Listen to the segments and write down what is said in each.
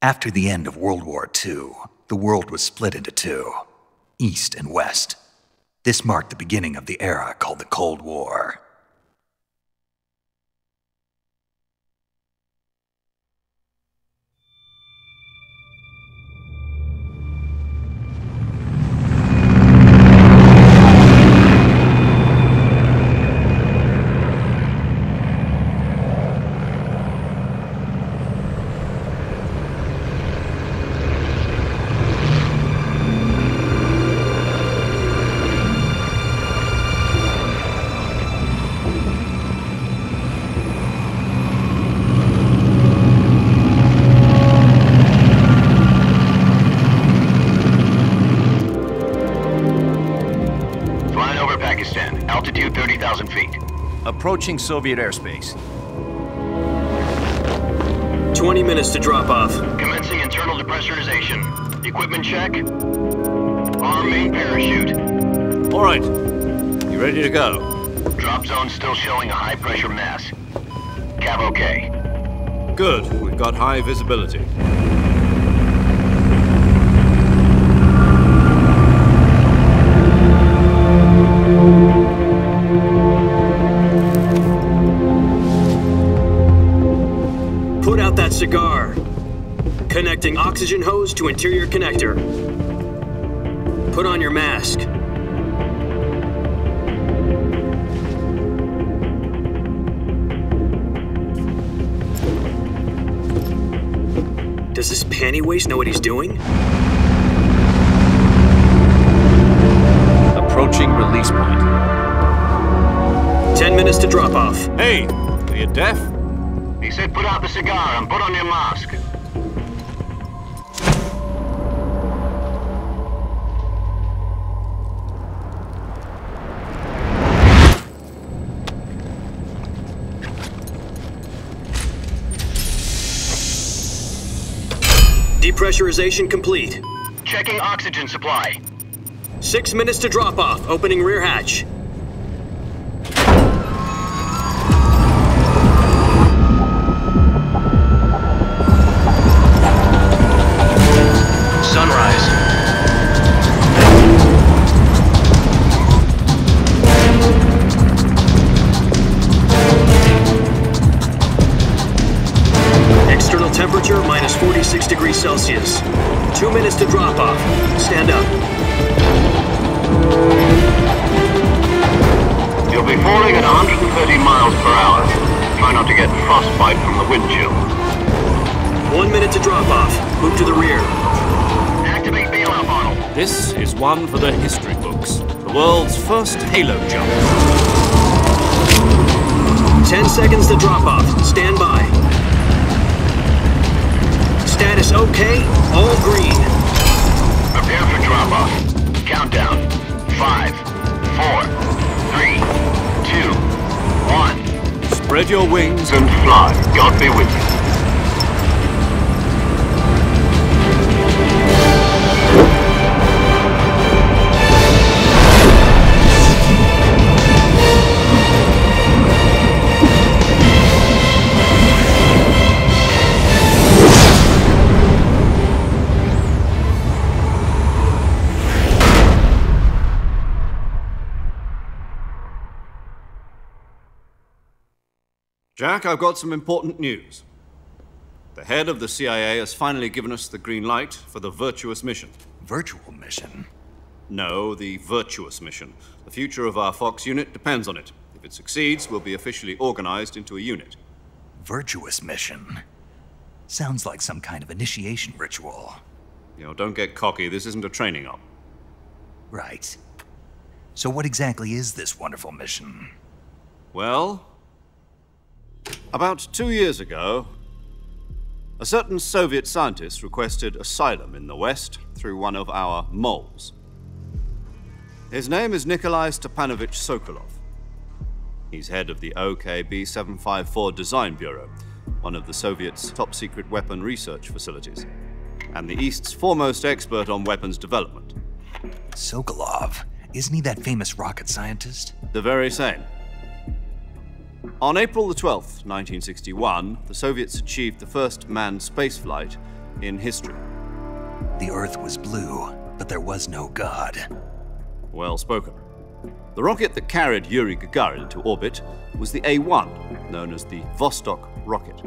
After the end of World War II, the world was split into two East and West. This marked the beginning of the era called the Cold War. Altitude 30,000 feet. Approaching Soviet airspace. 20 minutes to drop off. Commencing internal depressurization. Equipment check. Arm main parachute. All right. You ready to go? Drop zone still showing a high pressure mass. Cav okay. Good. We've got high visibility. Oxygen hose to interior connector. Put on your mask. Does this panty waste know what he's doing? Approaching release point. 10 minutes to drop off. Hey, are you deaf? He said put out the cigar and put on your mask. Depressurization complete. Checking oxygen supply. Six minutes to drop off. Opening rear hatch. One minute to drop off. Move to the rear. Activate bailout model. This is one for the history books. The world's first HALO jump. Ten seconds to drop off. Stand by. Status okay. All green. Prepare for drop off. Countdown. Five, four, three, two, one. Spread your wings And fly. God be with you. Jack, I've got some important news. The head of the CIA has finally given us the green light for the virtuous mission. Virtual mission? No, the virtuous mission. The future of our Fox unit depends on it. If it succeeds, we'll be officially organized into a unit. Virtuous mission? Sounds like some kind of initiation ritual. You know, don't get cocky. This isn't a training op. Right. So, what exactly is this wonderful mission? Well, about two years ago, a certain Soviet scientist requested asylum in the West through one of our moles. His name is Nikolai Stepanovich Sokolov. He's head of the OKB 754 Design Bureau, one of the Soviets' top secret weapon research facilities, and the East's foremost expert on weapons development. Sokolov. Isn't he that famous rocket scientist? The very same. On April the 12th, 1961, the Soviets achieved the first manned spaceflight in history. The Earth was blue, but there was no God. Well spoken. The rocket that carried Yuri Gagarin to orbit was the A 1, known as the Vostok rocket.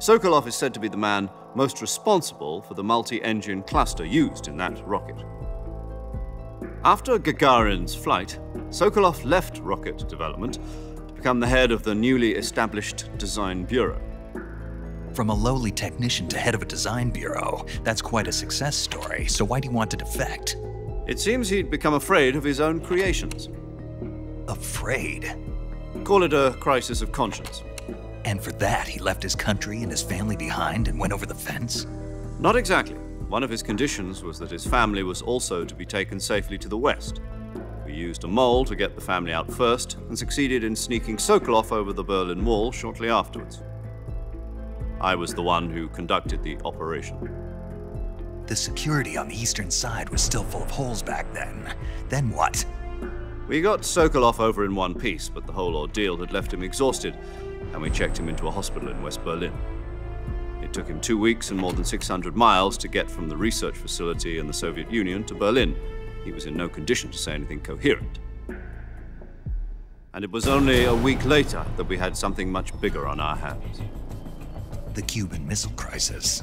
Sokolov is said to be the man most responsible for the multi engine cluster used in that rocket. After Gagarin's flight, Sokolov left rocket development become the head of the newly established Design Bureau. From a lowly technician to head of a design bureau, that's quite a success story, so why do you want to defect? It seems he'd become afraid of his own creations. Afraid? Call it a crisis of conscience. And for that, he left his country and his family behind and went over the fence? Not exactly. One of his conditions was that his family was also to be taken safely to the west. Used a mole to get the family out first and succeeded in sneaking Sokolov over the Berlin Wall shortly afterwards. I was the one who conducted the operation. The security on the eastern side was still full of holes back then. Then what? We got Sokolov over in one piece, but the whole ordeal had left him exhausted, and we checked him into a hospital in West Berlin. It took him two weeks and more than 600 miles to get from the research facility in the Soviet Union to Berlin. He was in no condition to say anything coherent. And it was only a week later that we had something much bigger on our hands. The Cuban Missile Crisis.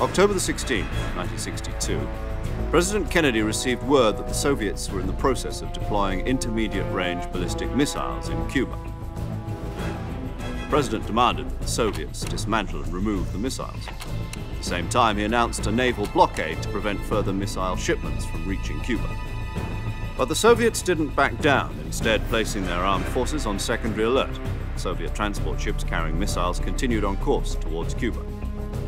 October the 16th, 1962, President Kennedy received word that the Soviets were in the process of deploying intermediate range ballistic missiles in Cuba. The President demanded that the Soviets dismantle and remove the missiles. At the same time, he announced a naval blockade to prevent further missile shipments from reaching Cuba. But the Soviets didn't back down, instead, placing their armed forces on secondary alert. Soviet transport ships carrying missiles continued on course towards Cuba.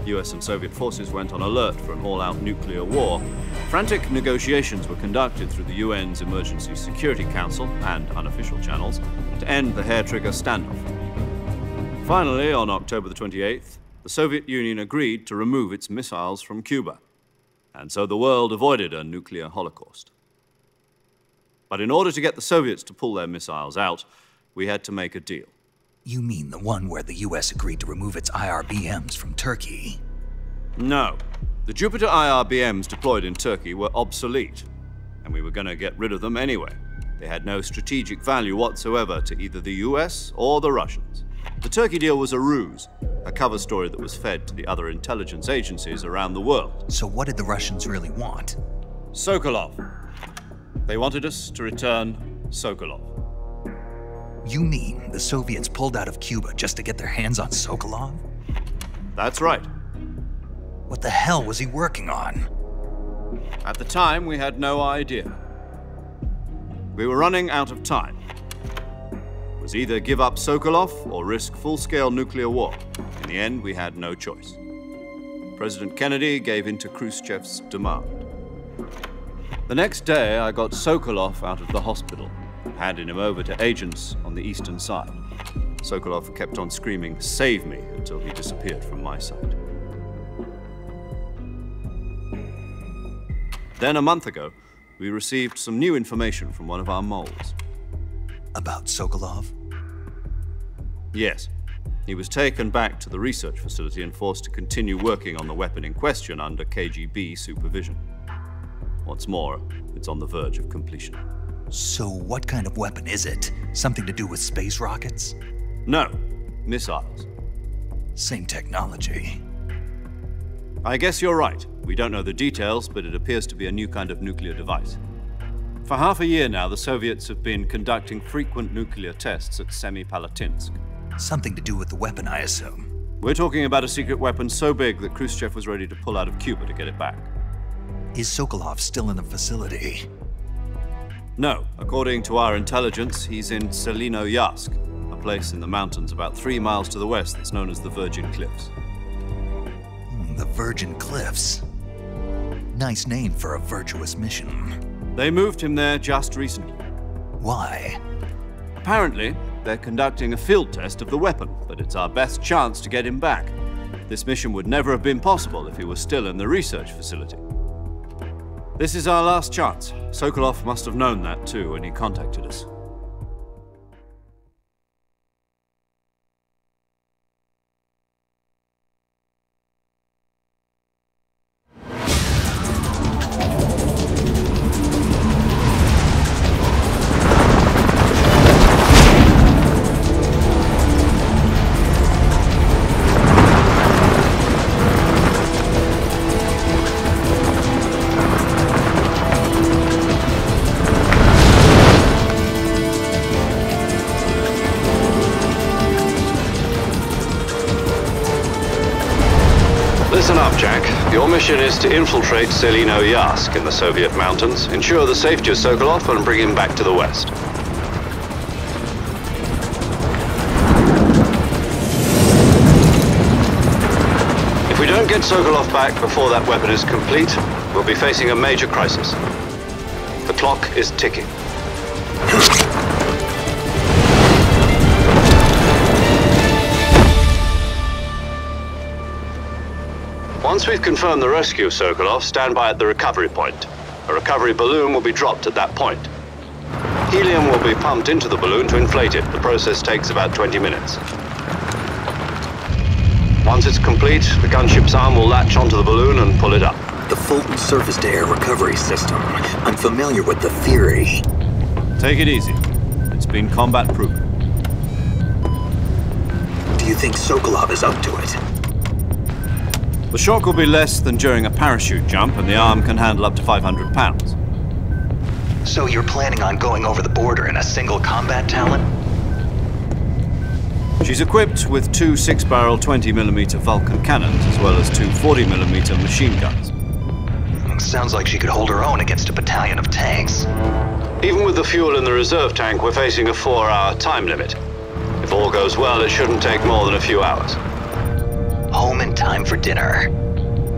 US and Soviet forces went on alert for an all out nuclear war. Frantic negotiations were conducted through the UN's Emergency Security Council and unofficial channels to end the hair trigger standoff. Finally, on October the 28th, the Soviet Union agreed to remove its missiles from Cuba, and so the world avoided a nuclear holocaust. But in order to get the Soviets to pull their missiles out, we had to make a deal. You mean the one where the US agreed to remove its IRBMs from Turkey? No. The Jupiter IRBMs deployed in Turkey were obsolete, and we were going to get rid of them anyway. They had no strategic value whatsoever to either the US or the Russians. The Turkey deal was a ruse, a cover story that was fed to the other intelligence agencies around the world. So, what did the Russians really want? Sokolov. They wanted us to return Sokolov. You mean the Soviets pulled out of Cuba just to get their hands on Sokolov? That's right. What the hell was he working on? At the time, we had no idea. We were running out of time. Was either give up Sokolov or risk full scale nuclear war. In the end, we had no choice. President Kennedy gave in to Khrushchev's demand. The next day, I got Sokolov out of the hospital handing him over to agents on the eastern side. Sokolov kept on screaming, Save me, until he disappeared from my sight. Then, a month ago, we received some new information from one of our moles. About Sokolov? Yes. He was taken back to the research facility and forced to continue working on the weapon in question under KGB supervision. What's more, it's on the verge of completion. So, what kind of weapon is it? Something to do with space rockets? No, missiles. Same technology. I guess you're right. We don't know the details, but it appears to be a new kind of nuclear device. For half a year now, the Soviets have been conducting frequent nuclear tests at Semipalatinsk. Something to do with the weapon, I assume. We're talking about a secret weapon so big that Khrushchev was ready to pull out of Cuba to get it back. Is Sokolov still in the facility? No. According to our intelligence, he's in Tselinoyarsk, a place in the mountains about three miles to the west that's known as the Virgin Cliffs. Hmm, the Virgin Cliffs. Nice name for a virtuous mission. They moved him there just recently. Why? Apparently, they're conducting a field test of the weapon, but it's our best chance to get him back. This mission would never have been possible if he was still in the research facility. This is our last chance. Sokolov must have known that too when he contacted us. Mission is to infiltrate Tselinoyarsk in the Soviet mountains, ensure the safety of Sokolov, and bring him back to the West. If we don't get Sokolov back before that weapon is complete, we'll be facing a major crisis. The clock is ticking. Once we've confirmed the rescue of Sokolov, stand by at the recovery point. A recovery balloon will be dropped at that point. Helium will be pumped into the balloon to inflate it. The process takes about 20 minutes. Once it's complete, the gunship's arm will latch onto the balloon and pull it up. The Fulton surface-to-air recovery system. I'm familiar with the theory. Take it easy. It's been combat proven. Do you think Sokolov is up to it? The shock will be less than during a parachute jump, and the arm can handle up to 500 pounds. So you're planning on going over the border in a single Combat Talon? She's equipped with two 6-barrel 20mm Vulcan cannons, as well as two 40mm machine guns. Sounds like she could hold her own against a battalion of tanks. Even with the fuel in the reserve tank, we're facing a four-hour time limit. If all goes well, it shouldn't take more than a few hours. Home in time for dinner.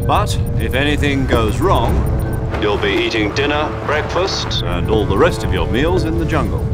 But if anything goes wrong, you'll be eating dinner, breakfast, and all the rest of your meals in the jungle.